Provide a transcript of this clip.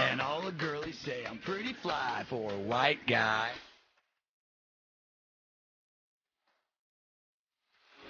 And all the girlies say I'm pretty fly for a white guy.